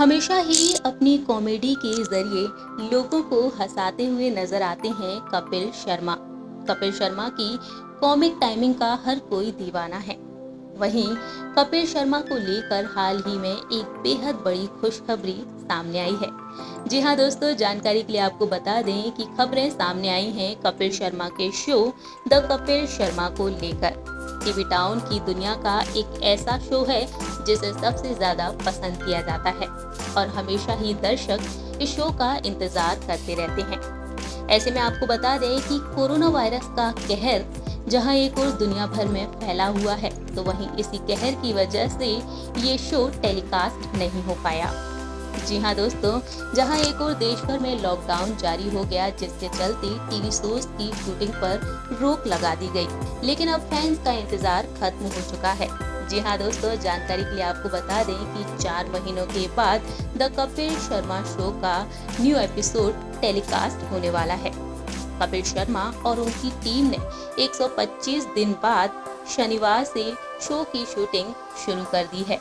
हमेशा ही अपनी कॉमेडी के ज़रिए लोगों को हंसाते हुए नज़र आते हैं कपिल शर्मा। कपिल शर्मा की कॉमिक टाइमिंग का हर कोई दीवाना है। वहीं कपिल शर्मा को लेकर हाल ही में एक बेहद बड़ी खुशखबरी सामने आई है। जी हाँ दोस्तों, जानकारी के लिए आपको बता दें कि खबरें सामने आई हैं कपिल शर्मा के शो द कपिल शर्मा को लेकर। टीवी टाउन की दुनिया का एक ऐसा शो है, जिसे सबसे ज़्यादा पसंद किया जाता है। और हमेशा ही दर्शक इस शो का इंतज़ार करते रहते हैं। ऐसे में आपको बता दें कि कोरोना वायरस का कहर, जहाँ एक और दुनिया भर में फैला हुआ है तो वहीं इसी कहर की वजह से ये शो टेलीकास्ट नहीं हो पाया। जी हाँ दोस्तों, जहाँ एक और देश भर में लॉकडाउन जारी हो गया, जिसके चलते टीवी शोज़ की शूटिंग पर रोक लगा दी गई। लेकिन अब फैंस का इंतज़ार खत्म हो चुका है। जी हाँ दोस्तों, जानकारी के लिए आपको बता दें कि चार महीनों के बाद द कपिल शर्मा शो का न्यू एपिसोड टेलीकास्ट होने वाला है। कपिल शर्मा और उनकी टीम ने 125 दिन बाद शनिवार से शो की शूटिंग शुरू कर दी है।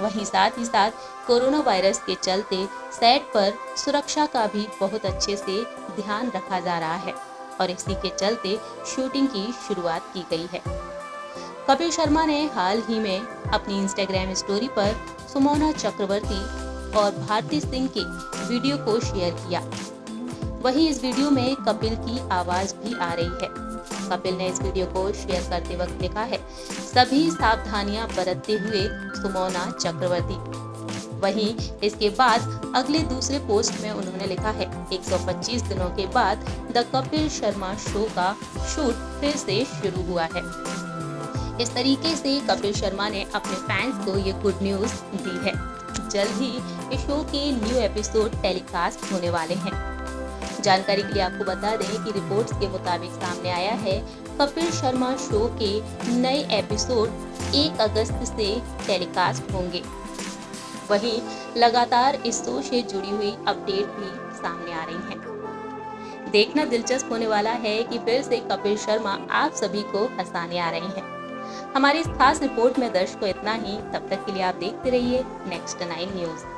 वहीं साथ ही साथ कोरोना वायरस के चलते सेट पर सुरक्षा का भी बहुत अच्छे से ध्यान रखा जा रहा है और इसी के चलते शूटिंग की शुरुआत की गई है। कपिल शर्मा ने हाल ही में अपनी इंस्टाग्राम स्टोरी पर सुमोना चक्रवर्ती और भारती सिंह के वीडियो को शेयर किया। वहीं इस वीडियो में कपिल की आवाज़ भी आ रही है। कपिल ने इस वीडियो को शेयर करते वक्त लिखा है। सभी सावधानियाँ बरतते हुए सुमोना चक्रवर्ती। वहीं इसके बाद अगले दूसरे पोस्ट में उन्होंने लिखा है 125 दिनों के बाद द कपिल शर्मा शो का शूट फिर से शुरू हुआ है। इस तरीके से कपिल शर्मा ने अपने फैंस को ये गुड न्यूज़ दी है। जल्द ही इस शो के न्यू एपिसोड टेलीकास्ट होने वाले हैं। जानकारी के लिए आपको बता दें कि रिपोर्ट्स के मुताबिक सामने आया है कपिल शर्मा शो के नए एपिसोड 1 अगस्त से टेलीकास्ट होंगे। वहीं लगातार इस शो से जुड़ी हुई अपडेट भी सामने आ रही हैं। देखना दिलचस्प होने वाला है कि फिर से कपिल शर्मा आप सभी को हंसाने आ रहे हैं। हमारी इस खास रिपोर्ट में दर्शकों इतना ही। तब तक के लिए आप देखते रहिए नेक्स्ट नाइन न्यूज़।